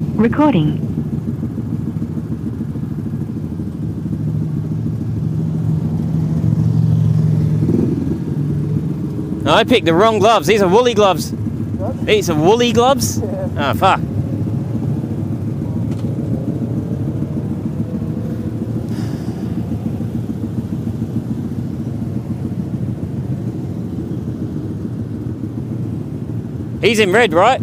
Recording. I picked the wrong gloves. These are woolly gloves. These are woolly gloves? Oh, fuck. He's in red, right?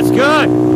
That's good.